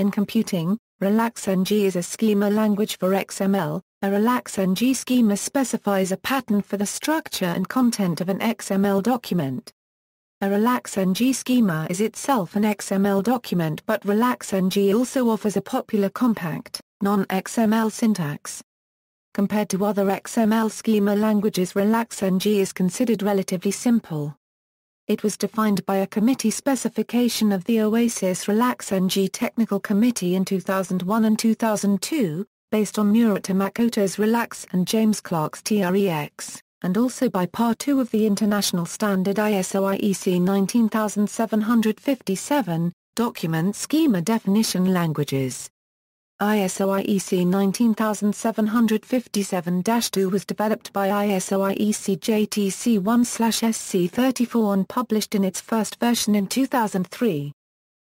In computing, RelaxNG is a schema language for XML. A RelaxNG schema specifies a pattern for the structure and content of an XML document. A RelaxNG schema is itself an XML document but RelaxNG also offers a popular compact, non-XML syntax. Compared to other XML schema languages RelaxNG is considered relatively simple. It was defined by a committee specification of the Oasis Relax NG Technical Committee in 2001 and 2002, based on Murata Makoto's Relax and James Clark's TREX and also by Part 2 of the International Standard ISO IEC 19757, Document Schema Definition Languages. ISO IEC 19757-2 was developed by ISO IEC JTC 1-SC34 and published in its first version in 2003.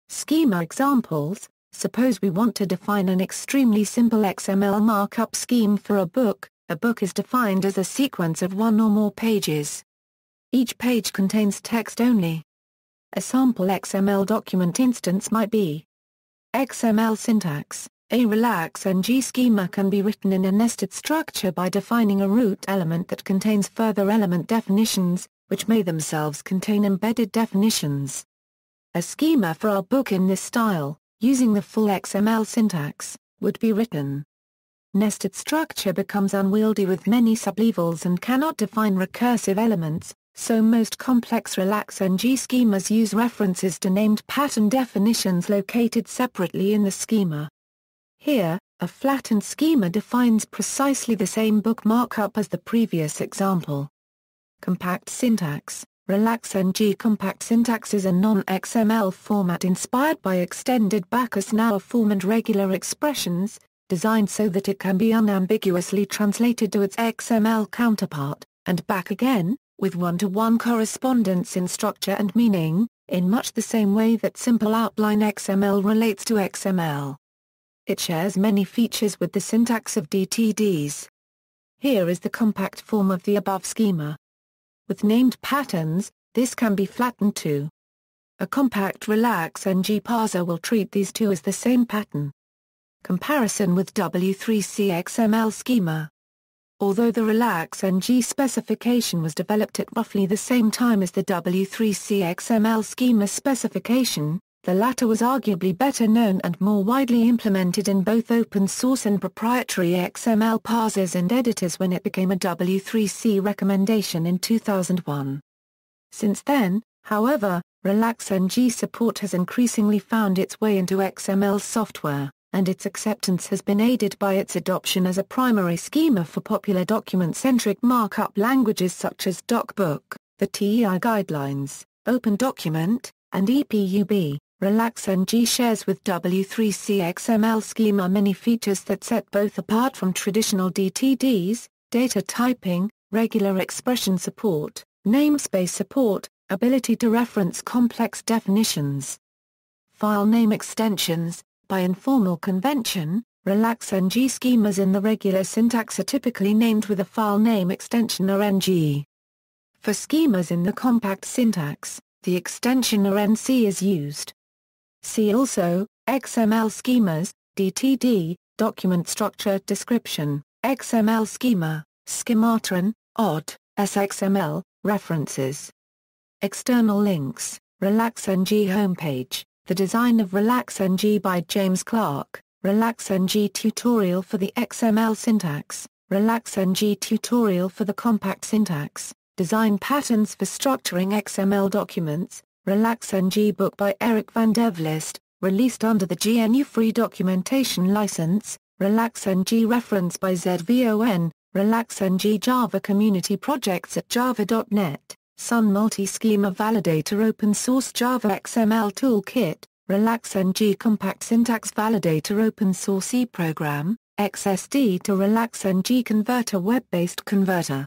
Schema examples Suppose we want to define an extremely simple XML markup scheme for a book, a book is defined as a sequence of one or more pages. Each page contains text only. A sample XML document instance might be XML syntax. A relax NG schema can be written in a nested structure by defining a root element that contains further element definitions, which may themselves contain embedded definitions. A schema for our book in this style, using the full XML syntax, would be written nested structure becomes unwieldy with many sublevels and cannot define recursive elements, so most complex relax NG schemas use references to named pattern definitions located separately in the schema. Here, a flattened schema defines precisely the same book markup as the previous example. Compact syntax RelaxNG compact syntax is a non-XML format inspired by extended Backus-Naur form and regular expressions, designed so that it can be unambiguously translated to its XML counterpart, and back again, with one-to-one -one correspondence in structure and meaning, in much the same way that simple outline XML relates to XML. It shares many features with the syntax of DTDs. Here is the compact form of the above schema. With named patterns, this can be flattened to. A compact relax NG parser will treat these two as the same pattern. Comparison with W3C XML schema. Although the relax NG specification was developed at roughly the same time as the W3C XML schema specification, the latter was arguably better known and more widely implemented in both open source and proprietary XML parsers and editors when it became a W3C recommendation in 2001. Since then, however, RelaxNG support has increasingly found its way into XML software and its acceptance has been aided by its adoption as a primary schema for popular document-centric markup languages such as DocBook, the TEI Guidelines, OpenDocument, and EPUB. RelaxNG shares with W3C XML schema many features that set both apart from traditional DTDs, data typing, regular expression support, namespace support, ability to reference complex definitions, file name extensions, by informal convention, RelaxNG schemas in the regular syntax are typically named with a file name extension or ng. For schemas in the compact syntax, the extension RNC is used. See also, XML schemas, DTD, document structure description, XML schema, schematron, OD, SXML, references. External links, RelaxNG homepage, the Design of RelaxNG by James Clark, RelaxNG tutorial for the XML syntax, RelaxNG tutorial for the compact syntax, Design patterns for structuring XML documents, RelaxNG book by Eric van der Vlist, released under the GNU Free Documentation License, RelaxNG reference by ZVON, RelaxNG Java Community Projects at java.net. Sun Multi-Schema Validator Open Source Java XML Toolkit, RelaxNG Compact Syntax Validator Open Source E Program, XSD to Relax RelaxNG Converter Web-based converter